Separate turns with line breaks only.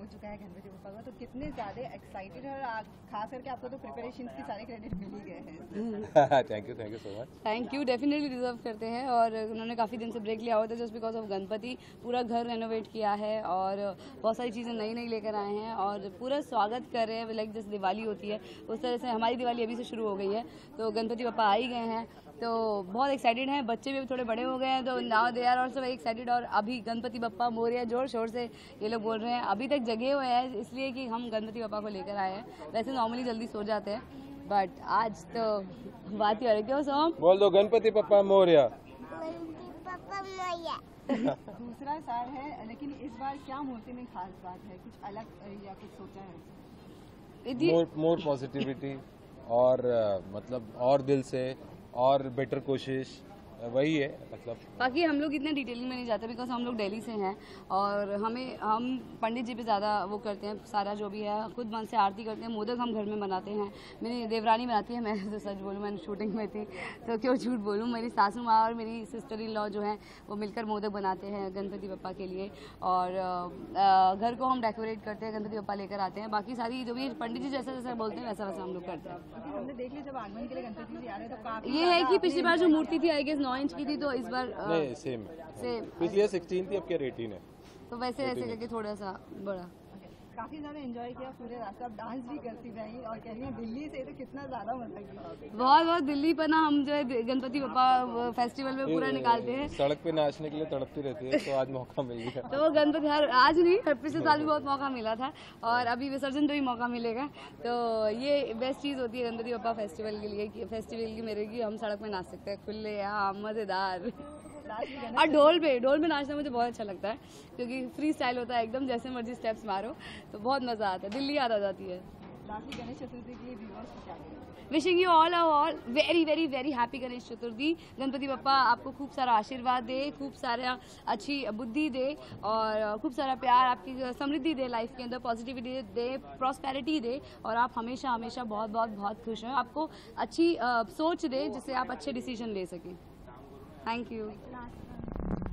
हो चुका है गणपति बप्पा का तो कितने ज़्यादा एक्साइटेड है और खास करके आपको तो प्रिपरेशन की सारे क्रेडिट मिल ही गए हैं।
Thank you thank you so much
thank you definitely deserve करते हैं और उन्होंने काफ़ी दिन से ब्रेक लिया हुआ था जस्ट बिकॉज़ ऑफ़ गणपति पूरा घर रेनोवेट किया है और बहुत सारी चीज़ें नई नई लेकर आए हैं और पूरा स्वागत कर रहे हैं लाइक जैसे दिवाली होती है उस तरह से हमारी दिवाली अभी से शुरू हो गई है। तो गणपति पापा आ ही गए हैं तो बहुत एक्साइटेड हैं। बच्चे भी अभी थोड़े बड़े हो गए हैं तो now they are also very excited और अभी गणपति बप्पा मोरिया ज़ोर शोर से ये लोग बोल रहे हैं। अभी तक जगे हुए हैं इसलिए कि हम गणपति पापा को लेकर आए हैं। वैसे नॉर्मली जल्दी सो जाते हैं बट आज तो बात ही हो। रही क्यों सोम?
बोल दो गणपति पप्पा मोरिया।
दूसरा साल है लेकिन इस बार क्या मूर्ति में खास बात है? कुछ अलग या कुछ सोचा है?
मोर मोर पॉजिटिविटी और मतलब और दिल से और बेटर कोशिश। वही है मतलब।
बाकी हम लोग इतने डिटेलिंग में नहीं जाते बिकॉज़ हम लोग दिल्ली से हैं और हमें हम पंडित जी पे ज़्यादा वो करते हैं सारा जो भी है खुद मन से आरती करते हैं मोदक हम घर में बनाते हैं। मेरी देवरानी बनाती है मैं तो सच बोलूँ मैंने शूटिंग में थी तो क्यों झूठ बोलूँ? मेरी सासू माँ और मेरी सिस्टर इन लॉ जो है वो मिलकर मोदक बनाते हैं गणपति पप्पा के लिए और घर को हम डेकोरेट करते हैं गणपति पप्पा लेकर आते हैं। बाकी सारी जो भी पंडित जी जैसा जैसा बोलते हैं वैसा वैसा हम लोग करते हैं।
देख लिया जब आगमन के लिए गणपति जी आ रहे हैं तो
ये है कि पिछली बार जो मूर्ति थी आई गेस नौ इंच की थी तो इस बार
नहीं सेम
सेम
पिछले सिक्सटीन थी अब क्या एटीन है?
तो वैसे वैसे करके थोड़ा सा बड़ा।
काफ़ी ज़्यादा एंजॉय किया पूरे रास्ते आप डांस भी करती रही और कह रही हैं दिल्ली से तो कितना ज़्यादा मज़ा किया।
बहुत बहुत दिल्ली पर ना हम जो है गणपति बप्पा फेस्टिवल में पूरा निकालते हैं।
सड़क पे नाचने के लिए तड़पती रहती है तो आज मौका मिल गया।
तो गणपति हर आज नहीं पिछले साल भी बहुत मौका मिला था और अभी विसर्जन पे भी मौका मिलेगा। तो ये बेस्ट चीज़ होती है गणपति बप्पा फेस्टिवल के लिए फेस्टिवल की मेरे की हम सड़क में नाच सकते हैं। खुले हाँ मज़ेदार। और ढोल पे ढोल पे नाचना मुझे बहुत अच्छा लगता है क्योंकि फ्री स्टाइल होता है एकदम जैसे मर्ज़ी स्टेप्स मारो तो बहुत मज़ा आता है दिल्ली याद आ जाती है।
लास्टली गणेश चतुर्थी के लिए व्यूवर्स को
wishing you all all very very very happy Ganesh Chaturthi. Ganpati Bappa आपको खूब सारा आशीर्वाद दे खूब सारा अच्छी बुद्धि दे और खूब सारा प्यार आपकी समृद्धि दे लाइफ के अंदर पॉजिटिविटी दे प्रॉस्पेरिटी दे और आप हमेशा हमेशा बहुत बहुत बहुत खुश हैं आपको अच्छी अ, सोच दे जिससे आप अच्छे डिसीज़न ले सकें। Thank you